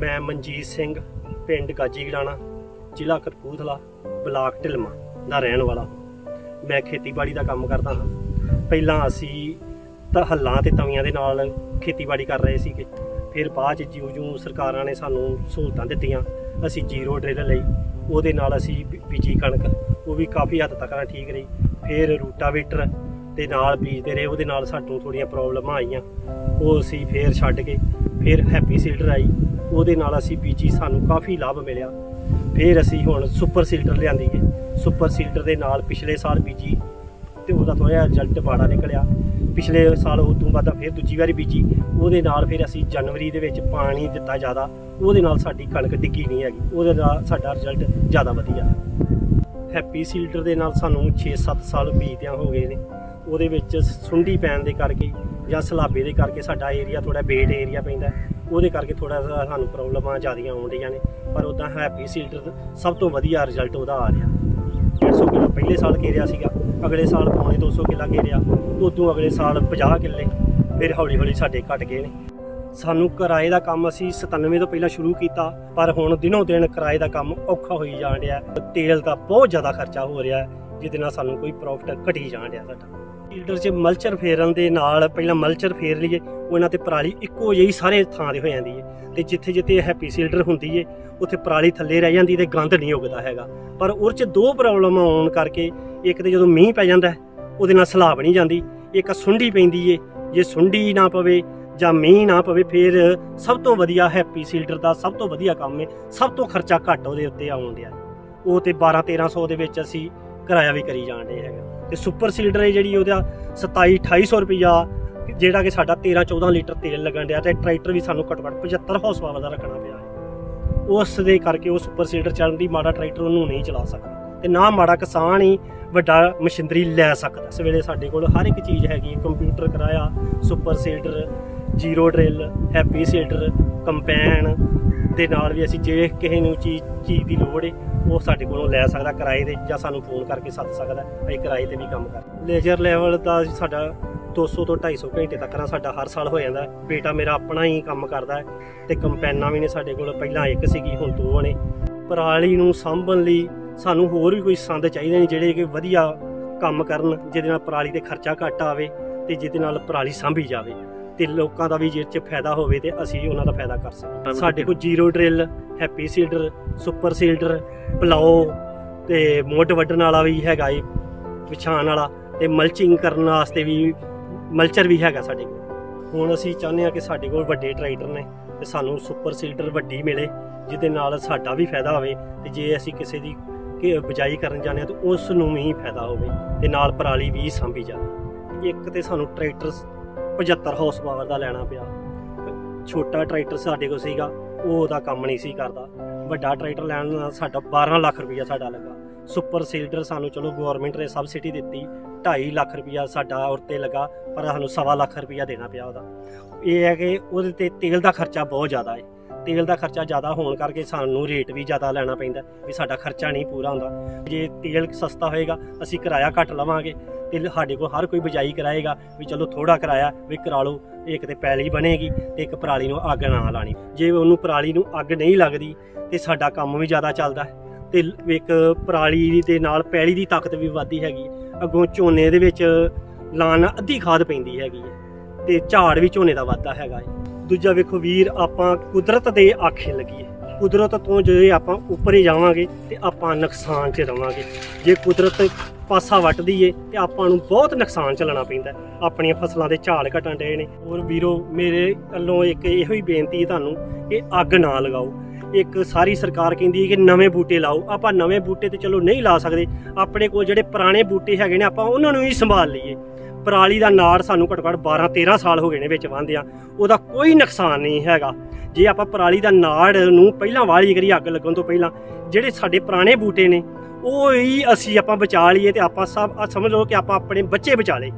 ਮੈਂ ਮਨਜੀਤ ਸਿੰਘ, ਪਿੰਡ ਗਾਜੀਗੜਾਣਾ ਜ਼ਿਲ੍ਹਾ ਕਪੂਰਥਲਾ, ਬਲਾਕ ਢਿਲਮਾ ਦਾ ਰਹਿਣ ਵਾਲਾ। ਮੈਂ ਖੇਤੀਬਾੜੀ ਦਾ ਕੰਮ ਕਰਦਾ ਹਾਂ। ਪਹਿਲਾਂ ਅਸੀਂ ਤਾਂ ਹੱਲਾਂ ਤੇ ਤਵੀਆਂ ਦੇ ਨਾਲ ਖੇਤੀਬਾੜੀ ਕਰ ਰਹੇ ਸੀਗੇ। ਫਿਰ ਬਾਅਦ ਚ ਜਿਉਂ ਜਿਉਂ ਸਰਕਾਰਾਂ ਨੇ ਸਾਨੂੰ ਸਹੂਲਤਾਂ ਦਿੱਤੀਆਂ, ਅਸੀਂ ਜ਼ੀਰੋ ਡਰਿਲ ਲਈ। ਉਹਦੇ ਨਾਲ ਅਸੀਂ ਬੀਜੀ ਕਣਕ, ਉਹ ਵੀ ਕਾਫੀ ਹੱਦ ਤੱਕ ਠੀਕ ਰਹੀ। ਫਿਰ ਰੂਟਾਵੇਟਰ ਦੇ ਨਾਲ ਬੀਜਦੇ ਰਹੇ, ਉਹਦੇ ਨਾਲ ਸਾਨੂੰ ਥੋੜੀਆਂ ਪ੍ਰੋਬਲਮਾਂ ਆਈਆਂ। ਉਹ ਅਸੀਂ ਫੇਰ ਛੱਡ ਕੇ, ਫਿਰ ਹੈਪੀ ਸੀਡਰ ਆਈ। ਉਹਦੇ ਨਾਲ ਅਸੀਂ ਬੀਜੀ ਸਾਨੂੰ ਕਾਫੀ ਲਾਭ ਮਿਲਿਆ। ਫਿਰ ਅਸੀਂ ਹੁਣ ਸੁਪਰ ਸੀਲਟਰ ਲਿਆਂਦੀ ਹੈ। ਸੁਪਰ ਸੀਲਟਰ ਦੇ ਨਾਲ ਪਿਛਲੇ ਸਾਲ ਬੀਜੀ ਤੇ ਉਹਦਾ ਥੋੜਾ ਜਿਹਾ ਰਿਜ਼ਲਟ ਮਾੜਾ ਨਿਕਲਿਆ। ਪਿਛਲੇ ਸਾਲ ਉਹ ਤੋਂ ਬਾਅਦ ਫਿਰ ਦੂਜੀ ਵਾਰੀ ਬੀਜੀ ਉਹਦੇ ਨਾਲ ਫਿਰ ਅਸੀਂ ਜਨਵਰੀ ਦੇ ਵਿੱਚ ਪਾਣੀ ਦਿੱਤਾ ਜ਼ਿਆਦਾ। ਉਹਦੇ ਨਾਲ ਸਾਡੀ ਕਣਕ ਡਿੱਗੀ ਨਹੀਂ ਹੈਗੀ। ਉਹਦੇ ਨਾਲ ਸਾਡਾ ਰਿਜ਼ਲਟ ਜ਼ਿਆਦਾ ਵਧੀਆ। ਹੈਪੀ ਸੀਡਰ ਦੇ ਨਾਲ ਸਾਨੂੰ 6-7 ਸਾਲ ਬੀਜਦਿਆਂ ਹੋ ਗਏ ਨੇ। ਉਹਦੇ ਵਿੱਚ ਸੁੰਡੀ ਪੈਣ ਦੇ ਕਰਕੇ ਜਾਂ ਸਲਾਬੇ ਦੇ ਕਰਕੇ ਸਾਡਾ ਏਰੀਆ ਥੋੜਾ ਬੇਟ ਏਰੀਆ ਪੈਂਦਾ ਉਹਦੇ ਕਰਕੇ ਥੋੜਾ ਸਾਨੂੰ ਪ੍ਰੋਬਲਮਾਂ ਜ਼ਿਆਦੀਆਂ ਆਉਣ ਰਹੀਆਂ ਨੇ ਪਰ ਉਦਾਂ ਹੈਪੀ ਸੀਡਰ ਸਭ ਤੋਂ ਵਧੀਆ ਰਿਜ਼ਲਟ ਉਹਦਾ ਆ ਰਿਹਾ। 150 ਕਿਲੋ ਪਹਿਲੇ ਸਾਲ ਘੇਰਿਆ ਸੀਗਾ ਅਗਲੇ ਸਾਲ ਪੌਣੇ 200 ਕਿੱਲਾ ਘੇਰਿਆ ਉਦੋਂ ਅਗਲੇ ਸਾਲ 50 ਕਿੱਲੇ ਫਿਰ ਹੌਲੀ ਹੌਲੀ ਸਾਡੇ ਘਟ ਗਏ ਨੇ। ਸਾਨੂੰ ਕਿਰਾਏ ਦਾ ਕੰਮ ਅਸੀਂ 97 ਤੋਂ ਪਹਿਲਾਂ ਸ਼ੁਰੂ ਕੀਤਾ ਪਰ ਹੁਣ ਦਿਨੋਂ ਦਿਨ ਕਿਰਾਏ ਦਾ ਕੰਮ ਔਖਾ ਹੋਈ ਜਾਣ ਰਿਹਾ ਤੇਲ ਦਾ ਬਹੁਤ ਜ਼ਿਆਦਾ ਖਰਚਾ ਹੋ ਰਿਹਾ। ਹੈ, ਜਿਹਦੇ ਨਾਲ ਸਾਨੂੰ ਕੋਈ ਪ੍ਰੋਫਿਟ ਘਟੀ ਜਾਣ ਡਿਆ ਸਾਡਾ। ਫੀਲਡਰ 'ਚ ਮਲਚਰ ਫੇਰਨ ਦੇ ਨਾਲ ਪਹਿਲਾਂ ਮਲਚਰ ਫੇਰ ਲਈਏ ਉਹਨਾਂ ਤੇ ਪਰਾਲੀ ਇੱਕੋ ਜਿਹੀ ਸਾਰੇ ਥਾਂ 'ਤੇ ਹੋ ਜਾਂਦੀ ਹੈ ਤੇ ਜਿੱਥੇ ਜਿੱਥੇ ਹੈਪੀ ਸੀਲਡਰ ਹੁੰਦੀ ਏ, ਉੱਥੇ ਪਰਾਲੀ ਥੱਲੇ ਰਹਿ ਜਾਂਦੀ ਤੇ ਗੰਦ ਨਹੀਂ ਉਗਦਾ ਹੈਗਾ। ਪਰ ਉਹ 'ਚ ਦੋ ਪ੍ਰੋਬਲਮ ਆਉਣ ਕਰਕੇ ਇੱਕ ਤੇ ਜਦੋਂ ਮੀਂਹ ਪੈ ਜਾਂਦਾ, ਉਹਦੇ ਨਾਲ ਸਲਾਬ ਨਹੀਂ ਜਾਂਦੀ। ਇੱਕ ਸੁੰਡੀ ਪੈਂਦੀ ਏ, ਜੇ ਸੁੰਡੀ ਨਾ ਪਵੇ ਜਾਂ ਮੀਂਹ ਨਾ ਪਵੇ, ਫਿਰ ਸਭ ਤੋਂ ਵਧੀਆ ਹੈਪੀ ਸੀਲਡਰ ਦਾ ਸਭ ਤੋਂ ਵਧੀਆ ਕੰਮ ਏ, ਸਭ ਤੋਂ ਖਰਚਾ ਘੱਟ ਉਹਦੇ ਉੱਤੇ ਆਉਣ ਡਿਆ। ਉਹ ਤੇ 12 1300 ਦੇ ਵਿੱਚ ਅਸੀਂ ਕਿਰਾਇਆ ਵੀ ਕਰੀ ਜਾਣਦੇ ਹੈਗਾ। ਤੇ ਸੁਪਰ ਸੀਲਡਰ ਹੈ ਜਿਹੜੀ ਉਹਦਾ 27 2800 ਰੁਪਿਆ ਜਿਹੜਾ ਕਿ ਸਾਡਾ 13 14 ਲੀਟਰ ਤੇਲ ਲੱਗਣ ਡਿਆ ਤੇ ਟਰੈਕਟਰ ਵੀ ਸਾਨੂੰ ਘੱਟੋ ਘੱਟ 75 ਹਾਰਸ ਪਾਵਰ ਦਾ ਰੱਖਣਾ ਪਿਆ ਹੈ। ਉਸ ਦੇ ਕਰਕੇ ਉਹ ਸੁਪਰ ਸੀਲਡਰ ਚੱਲਣ ਦੀ ਮਾੜਾ ਟਰੈਕਟਰ ਉਹਨੂੰ ਨਹੀਂ ਚਲਾ ਸਕਦਾ। ਤੇ ਨਾ ਮਾੜਾ ਕਿਸਾਨ ਹੀ ਵੱਡਾ ਮਸ਼ੀਨਰੀ ਲੈ ਸਕਦਾ। ਇਸ ਵੇਲੇ ਸਾਡੇ ਕੋਲ ਹਰ ਇੱਕ ਚੀਜ਼ ਹੈਗੀ ਹੈ ਕੰਪਿਊਟਰ ਕਰਾਇਆ, super seeder, zero drill, happy seeder, combine ਦੇ ਨਾਲ ਵੀ ਅਸੀਂ ਜੇ ਕਿਸੇ ਨੂੰ ਚੀਜ਼ ਚੀਜ਼ ਦੀ ਲੋੜ ਹੈ ਉਹ ਸਾਡੇ ਕੋਲੋਂ ਲੈ ਸਕਦਾ ਕਿਰਾਏ ਤੇ ਜਾਂ ਸਾਨੂੰ ਫੋਨ ਕਰਕੇ ਸੱਦ ਸਕਦਾ, ਅਸੀਂ ਕਿਰਾਏ ਤੇ ਵੀ ਕੰਮ ਕਰ ਲੇਜ਼ਰ ਲੈਵਲ ਦਾ ਸਾਡਾ 200 ਤੋਂ 250 ਘੰਟੇ ਤੱਕ ਨਾ ਸਾਡਾ ਹਰ ਸਾਲ ਹੋ ਜਾਂਦਾ। ਬੇਟਾ ਮੇਰਾ ਆਪਣਾ ਹੀ ਕੰਮ ਕਰਦਾ ਹੈ ਤੇ ਕੰਪੈਨਾਂ ਵੀ ਨੇ ਸਾਡੇ ਕੋਲ, ਪਹਿਲਾਂ ਇੱਕ ਸੀਗੀ, ਹੁਣ ਦੋ ਨੇ। ਪਰਾਲੀ ਨੂੰ ਸਾਂਭਣ ਲਈ ਸਾਨੂੰ ਹੋਰ ਵੀ ਕੋਈ ਸੰਦ ਚਾਹੀਦੇ ਨੇ ਜਿਹੜੇ ਕਿ ਵਧੀਆ ਕੰਮ ਕਰਨ, ਜਿਹਦੇ ਨਾਲ ਪਰਾਲੀ ਤੇ ਖਰਚਾ ਘੱਟ ਆਵੇ ਤੇ ਜਿਹਦੇ ਨਾਲ ਪਰਾਲੀ ਸਾਂਭੀ ਜਾਵੇ। ਤੇ ਲੋਕਾਂ ਦਾ ਵੀ ਜਿਹਦੇ ਚ ਫਾਇਦਾ ਹੋਵੇ ਤੇ ਅਸੀਂ ਉਹਨਾਂ ਦਾ ਫਾਇਦਾ ਕਰ ਸਕੀਏ। ਸਾਡੇ ਕੋਲ zero drill happy seeder super seeder plough ਤੇ ਮੋਟ ਵੱਢਣ ਵਾਲਾ ਵੀ ਹੈਗਾ ਏ ਵਿਛਾਣ ਵਾਲਾ ਤੇ ਮਲਚਿੰਗ ਕਰਨ ਵਾਸਤੇ ਵੀ ਮਲਚਰ ਵੀ ਹੈਗਾ ਸਾਡੇ ਕੋਲ। ਹੁਣ ਅਸੀਂ ਚਾਹੁੰਦੇ ਹਾਂ ਕਿ ਸਾਡੇ ਕੋਲ ਵੱਡੇ ਟਰੈਕਟਰ ਨੇ ਤੇ ਸਾਨੂੰ ਸੁਪਰ ਸੀਡਰ ਵੱਡੀ ਮਿਲੇ ਜਿਹਦੇ ਨਾਲ ਸਾਡਾ ਵੀ ਫਾਇਦਾ ਹੋਵੇ ਤੇ ਜੇ ਅਸੀਂ ਕਿਸੇ ਦੀ ਕਿ ਬਜਾਈ ਕਰਨ ਜਾਂਦੇ ਹਾਂ ਤਾਂ ਉਸ ਨੂੰ ਵੀ ਫਾਇਦਾ ਹੋਵੇ ਤੇ ਨਾਲ ਪਰਾਲੀ ਵੀ ਸਾਂਭੀ ਜਾਵੇ। ਇੱਕ ਤੇ ਸਾਨੂੰ ਟਰੈਕਟਰ 75 ਹਾਰਸ ਪਾਵਰ ਦਾ ਲੈਣਾ ਪਿਆ। ਛੋਟਾ ਟਰੈਕਟਰ ਸਾਡੇ ਕੋਲ ਸੀਗਾ, ਉਹ ਉਹਦਾ ਕੰਮ ਨਹੀਂ ਸੀ ਕਰਦਾ। ਵੱਡਾ ਟਰੈਕਟਰ ਲੈਣ ਨਾਲ ਸਾਡਾ 12 ਲੱਖ ਰੁਪਈਆ ਸਾਡਾ ਲੱਗਾ। ਸੁਪਰ ਸੀਡਰ ਸਾਨੂੰ ਚਲੋ ਗਵਰਨਮੈਂਟ ਨੇ ਸਬਸਿਡੀ ਦਿੱਤੀ 2.5 ਲੱਖ ਰੁਪਈਆ ਸਾਡਾ ਉੱਤੇ ਲੱਗਾ, ਪਰ ਸਾਨੂੰ ਸਵਾ ਲੱਖ ਰੁਪਈਆ ਦੇਣਾ ਪਿਆ ਉਹਦਾ। ਇਹ ਹੈ ਕਿ ਉਹਦੇ ਤੇ ਤੇਲ ਦਾ ਖਰਚਾ ਬਹੁਤ ਜ਼ਿਆਦਾ ਹੈ। ਤੇਲ ਦਾ ਖਰਚਾ ਜ਼ਿਆਦਾ ਹੋਣ ਕਰਕੇ ਸਾਨੂੰ ਰੇਟ ਵੀ ਜ਼ਿਆਦਾ ਲੈਣਾ ਪੈਂਦਾ ਵੀ ਸਾਡਾ ਖਰਚਾ ਨਹੀਂ ਪੂਰਾ ਹੁੰਦਾ। ਜੇ ਤੇਲ ਸਸਤਾ ਹੋਏਗਾ, ਅਸੀਂ ਕਿਰਾਇਆ ਘੱਟ ਲਵਾਂਗੇ। ਤੇ ਸਾਡੇ ਕੋਲ ਹਰ ਕੋਈ ਬਜਾਈ ਕਰਾਏਗਾ ਵੀ ਚਲੋ ਥੋੜਾ ਕਿਰਾਇਆ ਵੀ ਕਰਾ ਲਓ, ਇੱਕ ਤੇ ਪੈਲੀ ਬਣੇਗੀ ਤੇ ਇੱਕ ਪਰਾਲੀ ਨੂੰ ਅੱਗ ਨਾ ਲਾਣੀ। ਜੇ ਉਹਨੂੰ ਪਰਾਲੀ ਨੂੰ ਅੱਗ ਨਹੀਂ ਲੱਗਦੀ ਤੇ ਸਾਡਾ ਕੰਮ ਵੀ ਜ਼ਿਆਦਾ ਚੱਲਦਾ ਹੈ। ਤੇ ਇੱਕ ਪਰਾਲੀ ਦੇ ਨਾਲ ਪੈਲੀ ਦੀ ਤਾਕਤ ਵੀ ਵੱਧਦੀ ਹੈਗੀ ਅੱਗੋਂ ਝੋਨੇ ਦੇ ਵਿੱਚ ਲਾਣ ਨਾਲ ਅੱਧੀ ਖਾਦ ਪੈਂਦੀ ਹੈਗੀ ਹੈ ਤੇ ਝਾੜ ਵੀ ਝੋਨੇ ਦਾ ਵੱਧਦਾ ਹੈਗਾ ਦੂਜਾ ਵੇਖੋ ਵੀਰ, ਆਪਾਂ ਕੁਦਰਤ ਦੇ ਆਖੇ ਲੱਗੀਏ। ਕੁਦਰਤ ਤੋਂ ਜੇ ਆਪਾਂ ਉੱਪਰ ਹੀ ਜਾਵਾਂਗੇ ਤੇ ਆਪਾਂ ਨੁਕਸਾਨ 'ਚ ਰਵਾਂਗੇ। ਜੇ ਕੁਦਰਤ ਪਾਸਾ ਵੱਟਦੀ ਏ ਤੇ ਆਪਾਂ ਨੂੰ ਬਹੁਤ ਨੁਕਸਾਨ ਝੱਲਣਾ ਪੈਂਦਾ ਆਪਣੀਆਂ ਫਸਲਾਂ ਦੇ ਝਾੜ ਘਟਣ ਡਏ ਨੇ। ਹੋਰ ਵੀਰੋ, ਮੇਰੇ ਵੱਲੋਂ ਇੱਕ ਇਹੋ ਹੀ ਬੇਨਤੀ ਹੈ ਤੁਹਾਨੂੰ ਕਿ ਅੱਗ ਨਾ ਲਗਾਓ। ਇੱਕ ਸਾਰੀ ਸਰਕਾਰ ਕਹਿੰਦੀ ਹੈ ਕਿ ਨਵੇਂ ਬੂਟੇ ਲਾਓ। ਆਪਾਂ ਨਵੇਂ ਬੂਟੇ ਤੇ ਚਲੋ ਨਹੀਂ ਲਾ ਸਕਦੇ। ਆਪਣੇ ਕੋਲ ਜਿਹੜੇ ਪੁਰਾਣੇ ਬੂਟੇ ਹੈਗੇ ਨੇ, ਆਪਾਂ ਉਹਨਾਂ ਨੂੰ ਹੀ ਸੰਭਾਲ ਲਈਏ। ਪਰਾਲੀ ਦਾ ਨਾੜ ਸਾਨੂੰ ਘੱਟੋ ਘੱਟ 12 13 ਸਾਲ ਹੋ ਗਏ ਨੇ ਵਿੱਚ ਵਾਂਦਿਆਂ ਉਹਦਾ ਕੋਈ ਨੁਕਸਾਨ ਨਹੀਂ ਹੈਗਾ। ਜੇ ਆਪਾਂ ਪਰਾਲੀ ਦਾ ਨਾੜ ਨੂੰ ਪਹਿਲਾਂ ਵਾਲੀ ਕਰੀ ਅੱਗ ਲੱਗਣ ਤੋਂ ਪਹਿਲਾਂ, ਜਿਹੜੇ ਸਾਡੇ ਪੁਰਾਣੇ ਬੂਟੇ ਨੇ ਉਹ ਹੀ ਅਸੀਂ ਆਪਾਂ ਬਚਾ ਲਈਏ ਤੇ ਆਪਾਂ ਸਭ ਸਮਝ ਲਓ ਕਿ ਆਪਾਂ ਆਪਣੇ ਬੱਚੇ ਬਚਾ ਲਏ।